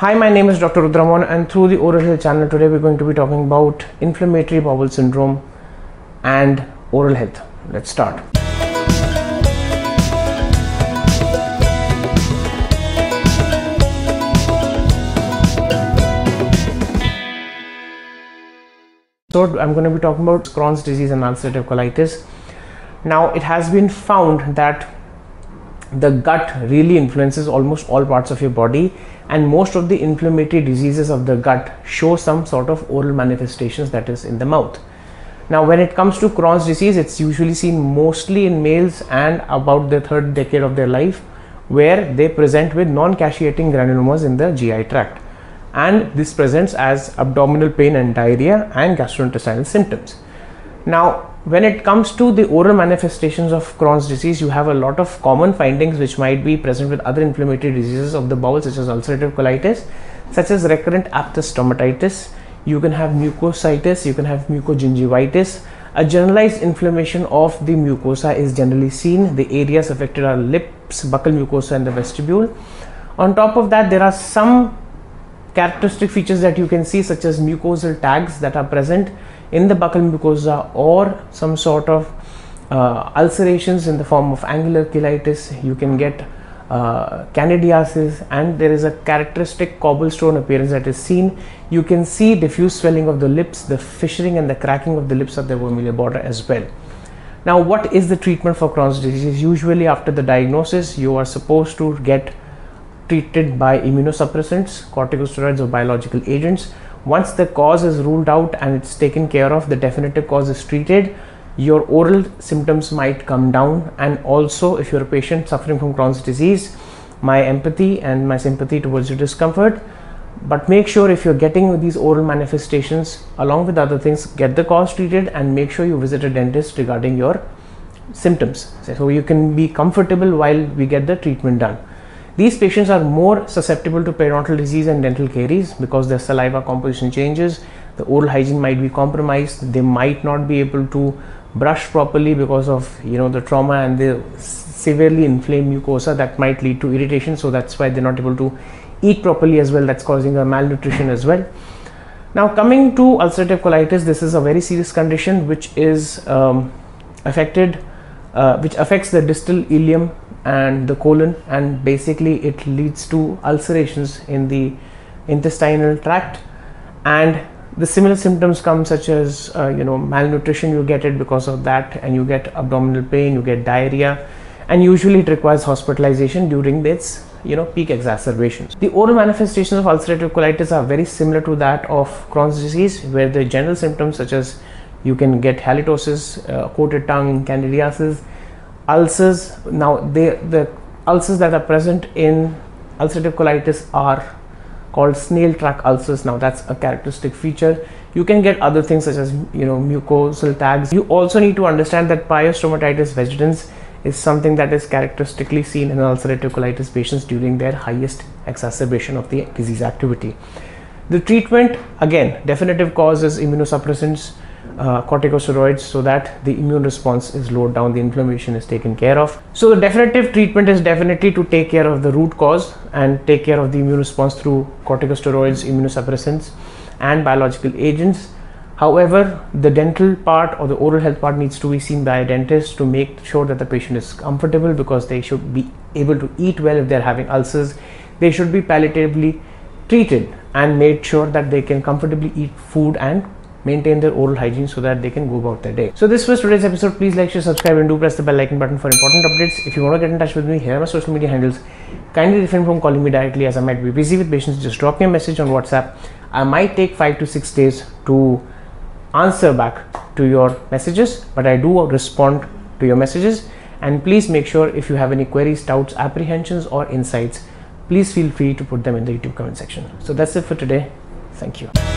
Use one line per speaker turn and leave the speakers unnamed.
Hi, my name is Dr. Rudra Mohan and through the Oral Health channel today we're going to be talking about inflammatory bowel syndrome and oral health. Let's start. So I'm going to be talking about Crohn's disease and ulcerative colitis. Now it has been found that the gut really influences almost all parts of your body and most of the inflammatory diseases of the gut show some sort of oral manifestations that is in the mouth. Now when it comes to crohn's disease it's usually seen mostly in males and about the third decade of their life where they present with non-caseating granulomas in the gi tract. And this presents as abdominal pain and diarrhea and gastrointestinal symptoms. Now when it comes to the oral manifestations of Crohn's disease, you have a lot of common findings which might be present with other inflammatory diseases of the bowel, such as ulcerative colitis, such as recurrent aphthous stomatitis. You can have mucositis, you can have mucogingivitis. A generalized inflammation of the mucosa is generally seen. The areas affected are lips, buccal mucosa, and the vestibule. On top of that, there are some characteristic features that you can see, such as mucosal tags that are present in the buccal mucosa or some sort of uh, ulcerations in the form of angular cheilitis you can get uh, candidiasis and there is a characteristic cobblestone appearance that is seen. You can see diffuse swelling of the lips the fissuring and the cracking of the lips at the vermilion border as well. Now what is the treatment for Crohn's disease? Usually after the diagnosis you are supposed to get treated by immunosuppressants corticosteroids or biological agents once the cause is ruled out and it's taken care of the definitive cause is treated your oral symptoms might come down. And also if you're a patient suffering from Crohn's disease my empathy and my sympathy towards your discomfort. But make sure if you're getting these oral manifestations along with other things get the cause treated and make sure you visit a dentist regarding your symptoms. So you can be comfortable while we get the treatment done these patients are more susceptible to periodontal disease and dental caries because their saliva composition changes, the oral hygiene might be compromised, they might not be able to brush properly because of you know the trauma and the severely inflamed mucosa that might lead to irritation so that's why they're not able to eat properly as well that's causing a malnutrition as well. Now coming to ulcerative colitis this is a very serious condition which is um, affected uh, which affects the distal ileum and the colon and basically it leads to ulcerations in the intestinal tract. And the similar symptoms come such as uh, you know malnutrition you get it because of that and you get abdominal pain you get diarrhea. And usually it requires hospitalization during its you know peak exacerbations. The oral manifestations of ulcerative colitis are very similar to that of crohn's disease where the general symptoms such as you can get halitosis uh, coated tongue candidiasis ulcers. Now they the ulcers that are present in ulcerative colitis are called snail track ulcers. Now that's a characteristic feature. You can get other things such as you know mucosal tags. You also need to understand that pyostomatitis vegetans is something that is characteristically seen in ulcerative colitis patients during their highest exacerbation of the disease activity. The treatment again definitive cause is immunosuppressants uh, corticosteroids so that the immune response is slowed down the inflammation is taken care of. So the definitive treatment is definitely to take care of the root cause and take care of the immune response through corticosteroids immunosuppressants and biological agents. However the dental part or the oral health part needs to be seen by a dentist to make sure that the patient is comfortable because they should be able to eat well if they're having ulcers. They should be palliatively treated and made sure that they can comfortably eat food and maintain their oral hygiene so that they can go about their day. So this was today's episode. Please like, share, subscribe and do press the bell icon button for important updates. If you want to get in touch with me, here are my social media handles. Kindly refrain from calling me directly as I might be busy with patients. Just drop me a message on WhatsApp. I might take 5 to 6 days to answer back to your messages, but I do respond to your messages. And please make sure if you have any queries, doubts, apprehensions or insights, please feel free to put them in the YouTube comment section. So that's it for today. Thank you.